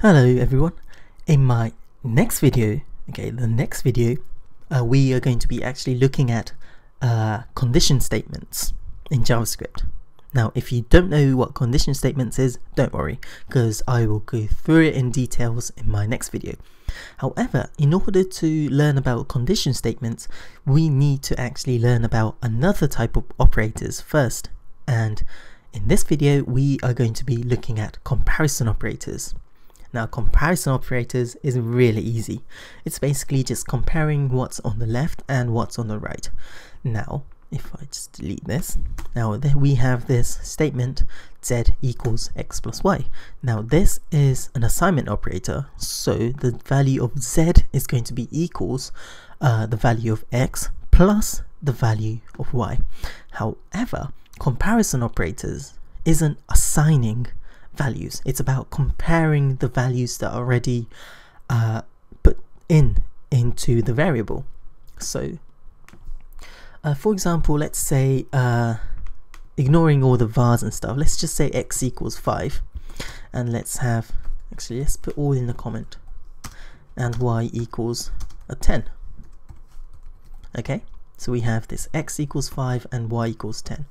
Hello everyone. In my next video, okay, the next video, uh, we are going to be actually looking at uh, condition statements in JavaScript. Now, if you don't know what condition statements is, don't worry, because I will go through it in details in my next video. However, in order to learn about condition statements, we need to actually learn about another type of operators first. And in this video, we are going to be looking at comparison operators. Now, comparison operators is really easy. It's basically just comparing what's on the left and what's on the right. Now, if I just delete this, now we have this statement z equals x plus y. Now this is an assignment operator, so the value of z is going to be equals uh, the value of x plus the value of y. However, comparison operators isn't assigning values. It's about comparing the values that are already uh, put in into the variable. So uh, for example, let's say, uh, ignoring all the vars and stuff, let's just say x equals 5. And let's have, actually, let's put all in the comment. And y equals a 10. Okay, so we have this x equals 5 and y equals 10.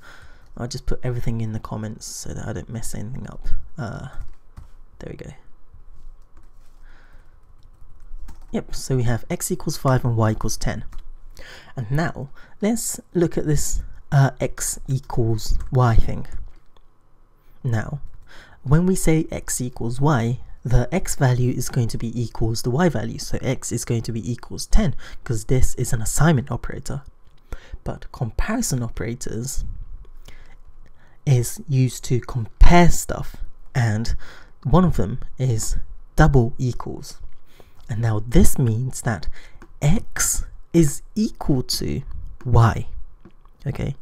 I'll just put everything in the comments so that I don't mess anything up. Uh, there we go. Yep, so we have x equals 5 and y equals 10. And now let's look at this uh, x equals y thing. Now, when we say x equals y, the x value is going to be equals the y value. So x is going to be equals 10 because this is an assignment operator. But comparison operators is used to compare stuff and one of them is double equals. And now this means that x is equal to y. Okay,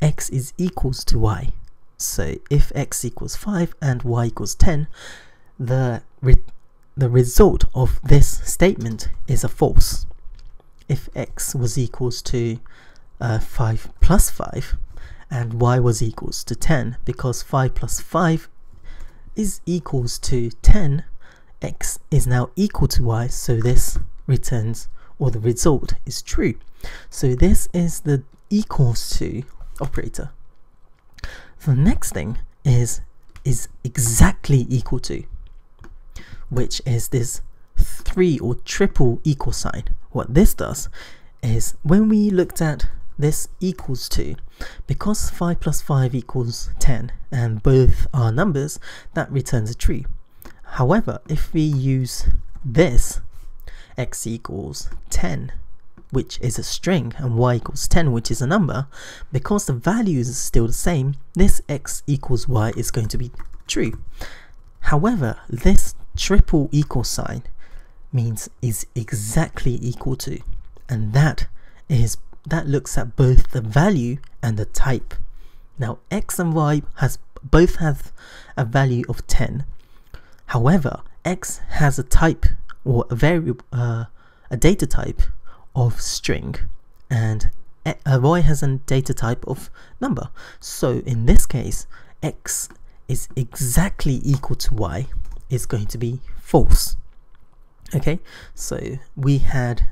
x is equals to y. So if x equals 5 and y equals 10, the, re the result of this statement is a false. If x was equals to uh, 5 plus 5 and y was equals to 10, because 5 plus 5 is equals to 10, x is now equal to y, so this returns or the result is true. So this is the equals to operator. The next thing is is exactly equal to, which is this three or triple equal sign. What this does is when we looked at this equals to, because 5 plus 5 equals 10 and both are numbers, that returns a true. However, if we use this x equals 10 which is a string and y equals 10 which is a number because the values are still the same this x equals y is going to be true however this triple equal sign means is exactly equal to and that is that looks at both the value and the type now x and y has both have a value of 10 however x has a type or a variable, uh, a data type of string, and y has a data type of number. So in this case, x is exactly equal to y is going to be false. Okay, so we had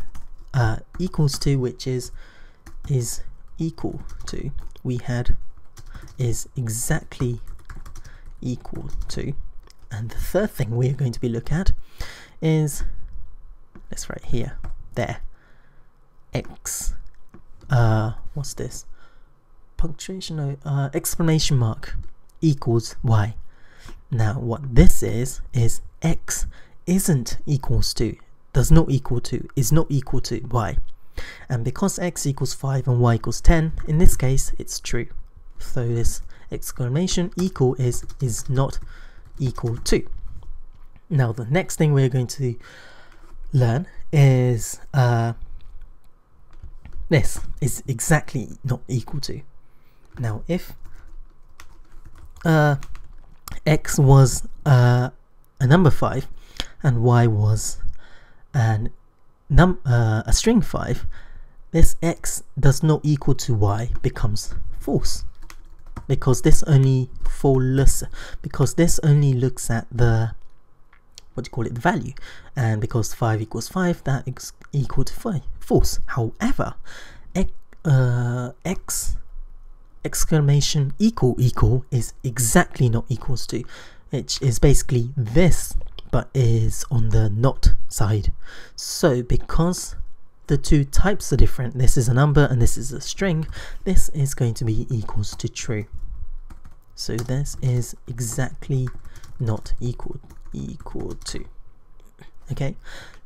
uh, equals to, which is is equal to. We had is exactly equal to. And the third thing we're going to be look at is this right here, there, x, uh, what's this? Punctuation, no, uh, exclamation mark equals y. Now what this is, is x isn't equals to, does not equal to, is not equal to y. And because x equals 5 and y equals 10, in this case, it's true. So this exclamation equal is, is not equal to. Now the next thing we're going to learn is uh, this is exactly not equal to. Now if uh, x was uh, a number 5 and y was an num uh, a string 5, this x does not equal to y becomes false because this only false because this only looks at the what do you call it, the value. And because 5 equals 5, that is equal to 5, false. However, uh, x exclamation equal equal is exactly not equals to, which is basically this, but is on the not side. So because the two types are different, this is a number and this is a string, this is going to be equals to true. So this is exactly not equal equal to. Okay,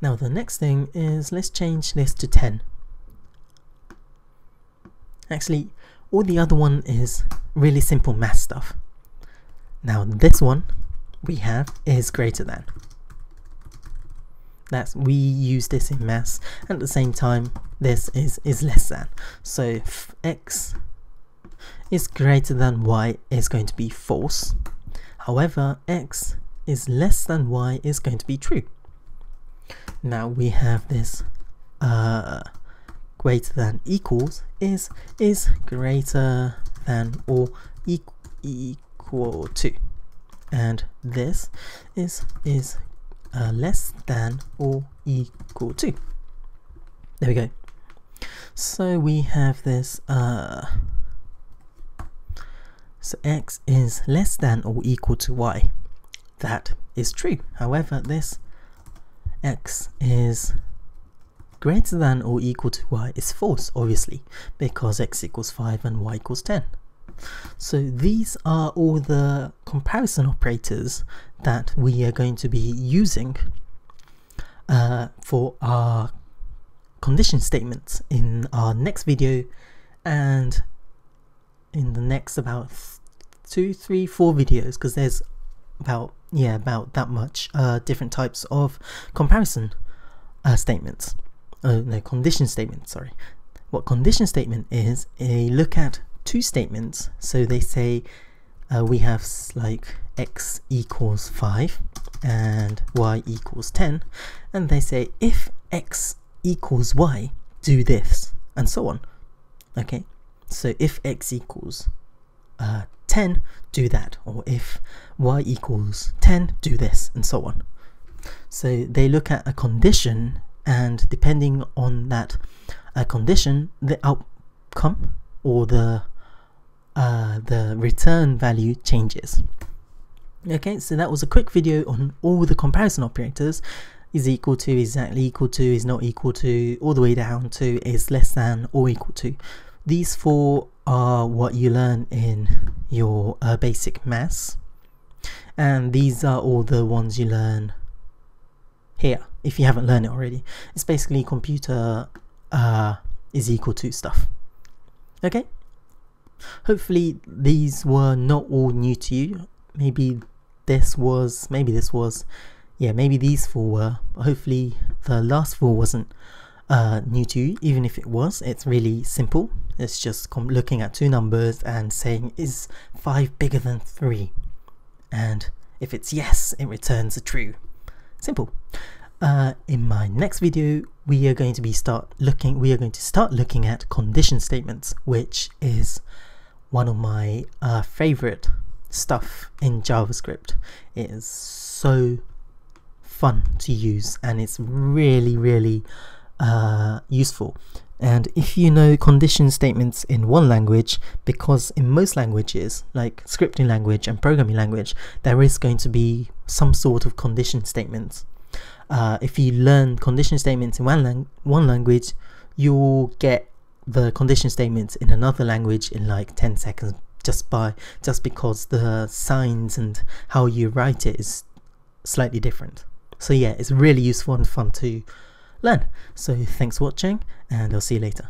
now the next thing is let's change this to 10. Actually, all the other one is really simple math stuff. Now this one we have is greater than. That's we use this in and at the same time this is is less than. So x is greater than y is going to be false. However, x is less than y is going to be true. Now we have this uh, greater than equals is is greater than or equal to and this is is uh, less than or equal to there we go so we have this uh, so x is less than or equal to y that is true. However, this x is greater than or equal to y is false, obviously, because x equals 5 and y equals 10. So these are all the comparison operators that we are going to be using uh, for our condition statements in our next video. And in the next about two, three, four videos because there's about yeah about that much uh, different types of comparison uh, statements. Oh, no condition statements sorry. What condition statement is a look at two statements so they say uh, we have like x equals 5 and y equals 10 and they say if x equals y do this and so on okay so if x equals uh, 10, do that. Or if y equals 10, do this, and so on. So they look at a condition, and depending on that uh, condition, the outcome or the uh, the return value changes. Okay, so that was a quick video on all the comparison operators. Is equal to, exactly equal to, is not equal to, all the way down to is less than or equal to. These four are what you learn in your uh, basic maths and these are all the ones you learn here if you haven't learned it already it's basically computer uh, is equal to stuff okay hopefully these were not all new to you maybe this was maybe this was yeah maybe these four were hopefully the last four wasn't uh, new to you even if it was it's really simple it's just looking at two numbers and saying, is 5 bigger than 3? And if it's yes, it returns a true. Simple. Uh, in my next video, we are going to be start looking. We are going to start looking at condition statements, which is one of my uh, favorite stuff in JavaScript. It is so fun to use, and it's really, really uh, useful. And if you know condition statements in one language, because in most languages, like scripting language and programming language, there is going to be some sort of condition statements. Uh, if you learn condition statements in one, lang one language, you'll get the condition statements in another language in like 10 seconds just by just because the signs and how you write it is slightly different. So yeah, it's really useful and fun to learn. So thanks for watching and I'll see you later.